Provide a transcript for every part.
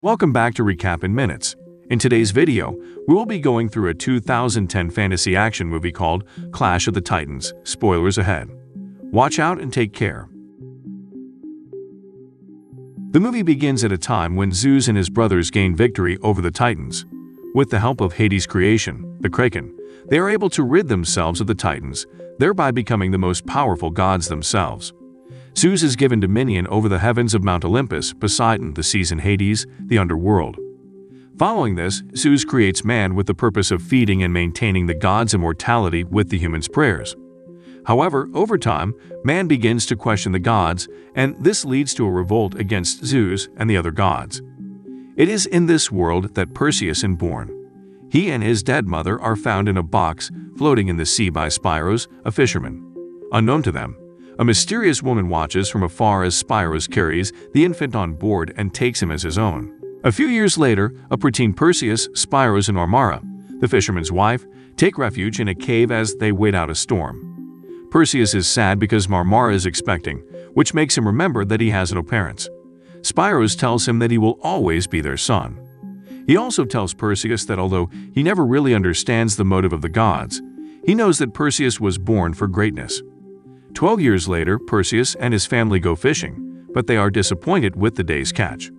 Welcome back to Recap in Minutes. In today's video, we will be going through a 2010 fantasy action movie called Clash of the Titans. Spoilers ahead. Watch out and take care. The movie begins at a time when Zeus and his brothers gain victory over the Titans. With the help of Hades' creation, the Kraken, they are able to rid themselves of the Titans, thereby becoming the most powerful gods themselves. Zeus is given dominion over the heavens of Mount Olympus, Poseidon the seas in Hades, the underworld. Following this, Zeus creates man with the purpose of feeding and maintaining the god's immortality with the human's prayers. However, over time, man begins to question the gods, and this leads to a revolt against Zeus and the other gods. It is in this world that Perseus is born. He and his dead mother are found in a box floating in the sea by Spyros, a fisherman. Unknown to them, a mysterious woman watches from afar as Spyros carries the infant on board and takes him as his own. A few years later, Aprotean Perseus, Spyros, and Marmara, the fisherman's wife, take refuge in a cave as they wait out a storm. Perseus is sad because Marmara is expecting, which makes him remember that he has no parents. Spyros tells him that he will always be their son. He also tells Perseus that although he never really understands the motive of the gods, he knows that Perseus was born for greatness. Twelve years later, Perseus and his family go fishing, but they are disappointed with the day's catch.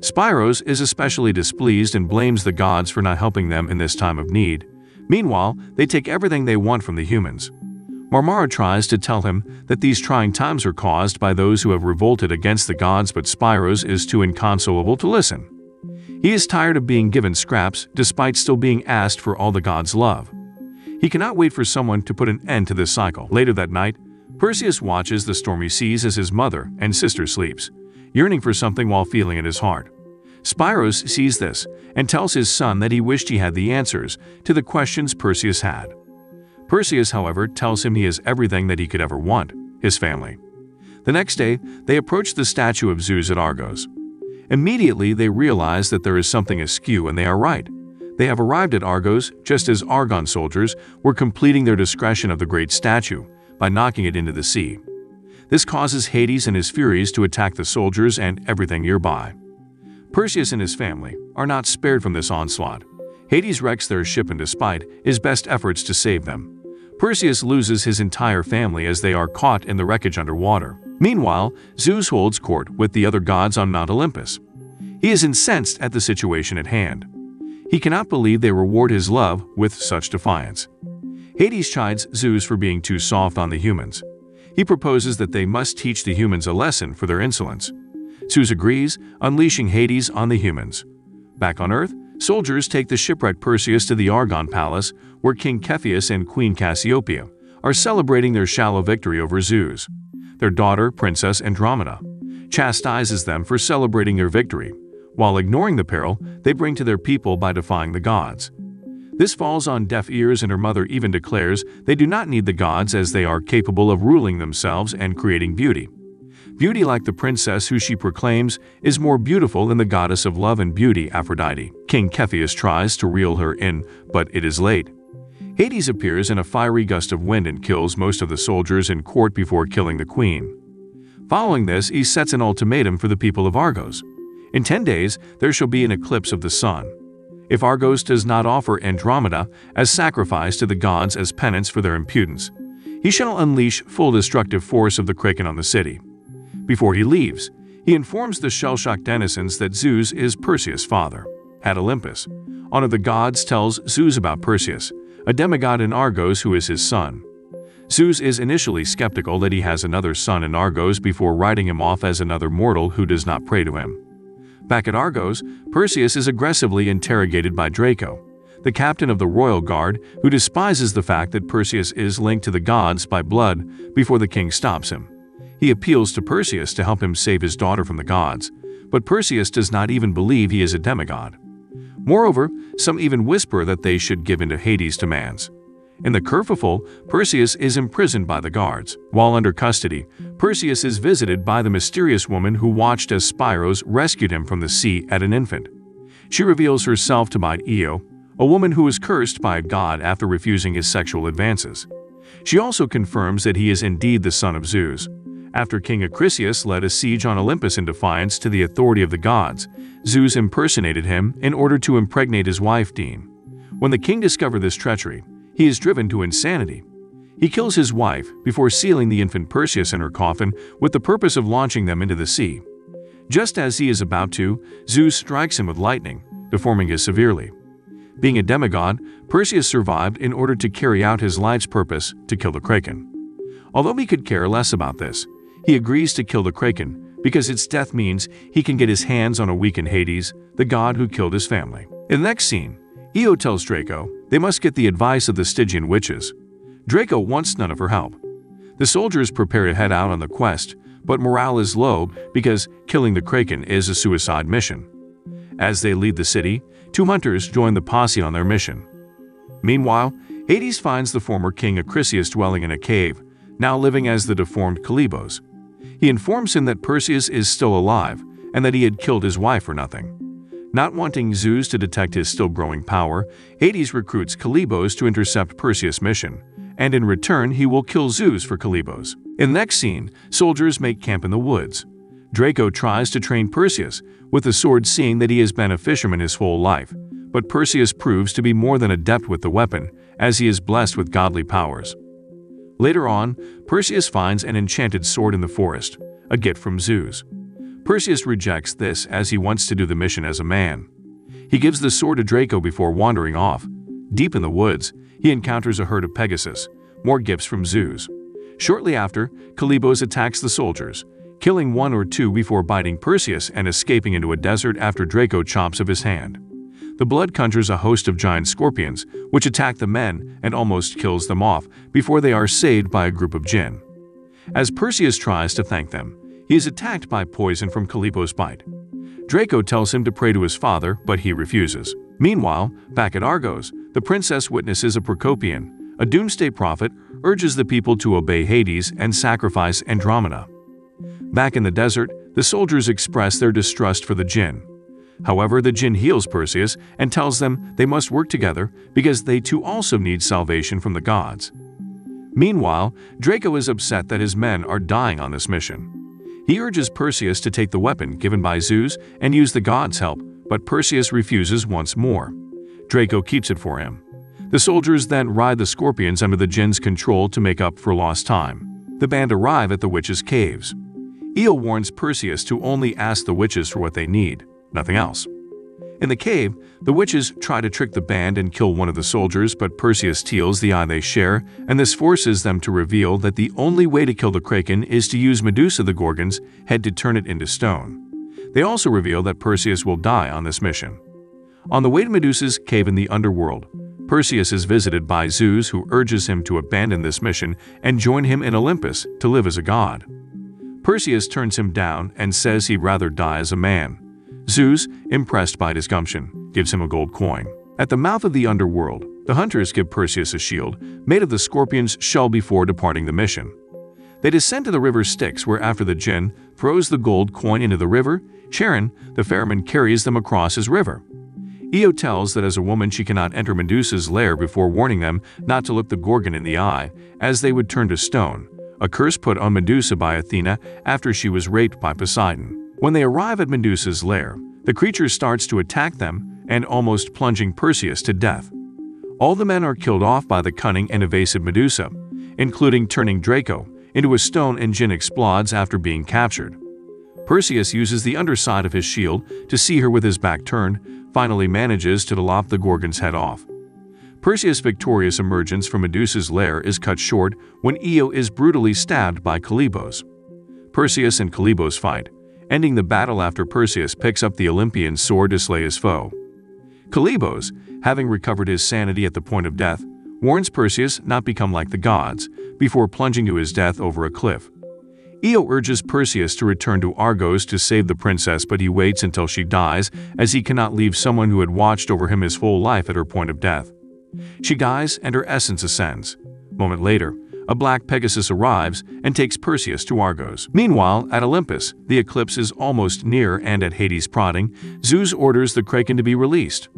Spyros is especially displeased and blames the gods for not helping them in this time of need. Meanwhile, they take everything they want from the humans. Marmara tries to tell him that these trying times are caused by those who have revolted against the gods but Spyros is too inconsolable to listen. He is tired of being given scraps despite still being asked for all the gods love. He cannot wait for someone to put an end to this cycle. Later that night, Perseus watches the stormy seas as his mother and sister sleeps, yearning for something while feeling in his heart. Spyros sees this and tells his son that he wished he had the answers to the questions Perseus had. Perseus, however, tells him he has everything that he could ever want, his family. The next day, they approach the statue of Zeus at Argos. Immediately, they realize that there is something askew and they are right. They have arrived at Argos just as Argon soldiers were completing their discretion of the great statue, by knocking it into the sea. This causes Hades and his Furies to attack the soldiers and everything nearby. Perseus and his family are not spared from this onslaught. Hades wrecks their ship and despite his best efforts to save them, Perseus loses his entire family as they are caught in the wreckage underwater. Meanwhile, Zeus holds court with the other gods on Mount Olympus. He is incensed at the situation at hand. He cannot believe they reward his love with such defiance. Hades chides Zeus for being too soft on the humans. He proposes that they must teach the humans a lesson for their insolence. Zeus agrees, unleashing Hades on the humans. Back on Earth, soldiers take the shipwrecked Perseus to the Argon Palace, where King Cepheus and Queen Cassiopeia are celebrating their shallow victory over Zeus. Their daughter, Princess Andromeda, chastises them for celebrating their victory, while ignoring the peril they bring to their people by defying the gods. This falls on deaf ears and her mother even declares they do not need the gods as they are capable of ruling themselves and creating beauty. Beauty like the princess who she proclaims is more beautiful than the goddess of love and beauty Aphrodite. King Cepheus tries to reel her in, but it is late. Hades appears in a fiery gust of wind and kills most of the soldiers in court before killing the queen. Following this, he sets an ultimatum for the people of Argos. In 10 days, there shall be an eclipse of the sun. If Argos does not offer Andromeda as sacrifice to the gods as penance for their impudence, he shall unleash full destructive force of the Kraken on the city. Before he leaves, he informs the shell-shocked denizens that Zeus is Perseus' father. At Olympus, one of the gods tells Zeus about Perseus, a demigod in Argos who is his son. Zeus is initially skeptical that he has another son in Argos before writing him off as another mortal who does not pray to him. Back at Argos, Perseus is aggressively interrogated by Draco, the captain of the royal guard who despises the fact that Perseus is linked to the gods by blood before the king stops him. He appeals to Perseus to help him save his daughter from the gods, but Perseus does not even believe he is a demigod. Moreover, some even whisper that they should give in to Hades' demands. In the Kerfuffle, Perseus is imprisoned by the guards. While under custody, Perseus is visited by the mysterious woman who watched as Spyros rescued him from the sea at an infant. She reveals herself to be Io, a woman who was cursed by a god after refusing his sexual advances. She also confirms that he is indeed the son of Zeus. After King Acrisius led a siege on Olympus in defiance to the authority of the gods, Zeus impersonated him in order to impregnate his wife Danaë. When the king discovered this treachery, he is driven to insanity. He kills his wife before sealing the infant Perseus in her coffin with the purpose of launching them into the sea. Just as he is about to, Zeus strikes him with lightning, deforming his severely. Being a demigod, Perseus survived in order to carry out his life's purpose to kill the Kraken. Although he could care less about this, he agrees to kill the Kraken because its death means he can get his hands on a weakened Hades, the god who killed his family. In the next scene, Io tells Draco they must get the advice of the Stygian witches. Draco wants none of her help. The soldiers prepare to head out on the quest, but morale is low because killing the Kraken is a suicide mission. As they leave the city, two hunters join the posse on their mission. Meanwhile, Hades finds the former king Acrisius dwelling in a cave, now living as the deformed Calibos. He informs him that Perseus is still alive and that he had killed his wife for nothing. Not wanting Zeus to detect his still growing power, Hades recruits Calibos to intercept Perseus' mission, and in return he will kill Zeus for Calibos. In the next scene, soldiers make camp in the woods. Draco tries to train Perseus, with the sword seeing that he has been a fisherman his whole life, but Perseus proves to be more than adept with the weapon, as he is blessed with godly powers. Later on, Perseus finds an enchanted sword in the forest, a gift from Zeus. Perseus rejects this as he wants to do the mission as a man. He gives the sword to Draco before wandering off. Deep in the woods, he encounters a herd of Pegasus, more gifts from Zeus. Shortly after, Calibos attacks the soldiers, killing one or two before biting Perseus and escaping into a desert after Draco chops of his hand. The blood conjures a host of giant scorpions, which attack the men and almost kills them off before they are saved by a group of jinn. As Perseus tries to thank them, he is attacked by poison from Calibos' bite. Draco tells him to pray to his father, but he refuses. Meanwhile, back at Argos, the princess witnesses a Prokopion, a doomsday prophet, urges the people to obey Hades and sacrifice Andromeda. Back in the desert, the soldiers express their distrust for the jinn. However, the jinn heals Perseus and tells them they must work together because they too also need salvation from the gods. Meanwhile, Draco is upset that his men are dying on this mission. He urges Perseus to take the weapon given by Zeus and use the gods' help, but Perseus refuses once more. Draco keeps it for him. The soldiers then ride the scorpions under the jinn's control to make up for lost time. The band arrive at the witches' caves. Io warns Perseus to only ask the witches for what they need nothing else. In the cave, the witches try to trick the band and kill one of the soldiers, but Perseus steals the eye they share, and this forces them to reveal that the only way to kill the Kraken is to use Medusa the Gorgon's head to turn it into stone. They also reveal that Perseus will die on this mission. On the way to Medusa's cave in the underworld, Perseus is visited by Zeus who urges him to abandon this mission and join him in Olympus to live as a god. Perseus turns him down and says he'd rather die as a man. Zeus, impressed by his gumption, gives him a gold coin. At the mouth of the underworld, the hunters give Perseus a shield made of the scorpion's shell before departing the mission. They descend to the river Styx where after the jinn throws the gold coin into the river, Charon, the ferryman carries them across his river. Io tells that as a woman she cannot enter Medusa's lair before warning them not to look the Gorgon in the eye, as they would turn to stone, a curse put on Medusa by Athena after she was raped by Poseidon. When they arrive at Medusa's lair, the creature starts to attack them and almost plunging Perseus to death. All the men are killed off by the cunning and evasive Medusa, including turning Draco into a stone and Jin explodes after being captured. Perseus uses the underside of his shield to see her with his back turned, finally manages to lop the Gorgon's head off. Perseus' victorious emergence from Medusa's lair is cut short when Io is brutally stabbed by Calibos. Perseus and Calibos fight, ending the battle after Perseus picks up the Olympian sword to slay his foe. Calibos, having recovered his sanity at the point of death, warns Perseus not become like the gods before plunging to his death over a cliff. Io urges Perseus to return to Argos to save the princess but he waits until she dies as he cannot leave someone who had watched over him his whole life at her point of death. She dies and her essence ascends. Moment later, a black Pegasus arrives and takes Perseus to Argos. Meanwhile, at Olympus, the eclipse is almost near and at Hades' prodding, Zeus orders the Kraken to be released.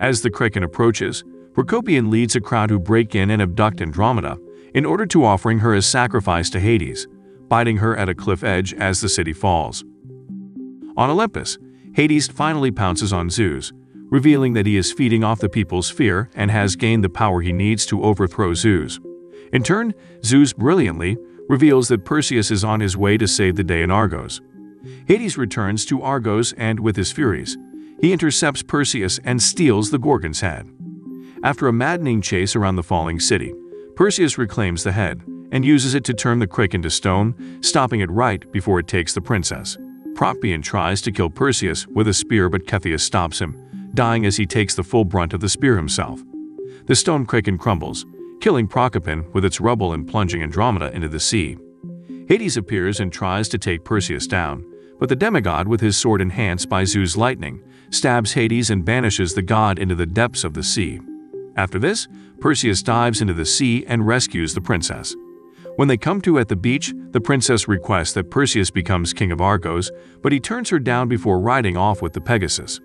As the Kraken approaches, Prokopion leads a crowd who break in and abduct Andromeda in order to offering her as sacrifice to Hades. biting her at a cliff edge as the city falls. On Olympus, Hades finally pounces on Zeus, revealing that he is feeding off the people's fear and has gained the power he needs to overthrow Zeus. In turn, Zeus brilliantly reveals that Perseus is on his way to save the day in Argos. Hades returns to Argos and, with his furies, he intercepts Perseus and steals the Gorgon's head. After a maddening chase around the falling city, Perseus reclaims the head and uses it to turn the kraken to stone, stopping it right before it takes the princess. Procyon tries to kill Perseus with a spear but Cepheus stops him, dying as he takes the full brunt of the spear himself. The stone kraken crumbles, killing Proserpine with its rubble and plunging Andromeda into the sea. Hades appears and tries to take Perseus down, but the demigod, with his sword enhanced by Zeus' lightning, stabs Hades and banishes the god into the depths of the sea. After this, Perseus dives into the sea and rescues the princess. When they come to at the beach, the princess requests that Perseus becomes king of Argos, but he turns her down before riding off with the Pegasus.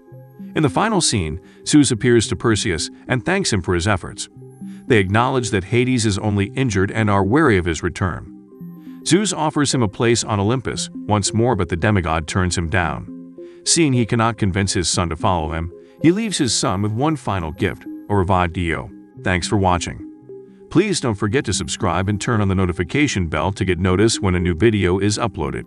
In the final scene, Zeus appears to Perseus and thanks him for his efforts. They acknowledge that Hades is only injured and are wary of his return. Zeus offers him a place on Olympus once more but the demigod turns him down. Seeing he cannot convince his son to follow him, he leaves his son with one final gift, a revived Io. Thanks for watching. Please don't forget to subscribe and turn on the notification bell to get notice when a new video is uploaded.